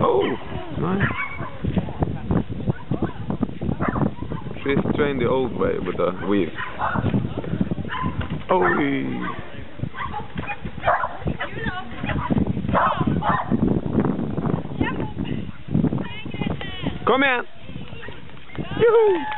Oh, nice. She's trained the old way with the weave. Oh. Kom igen! Juhu!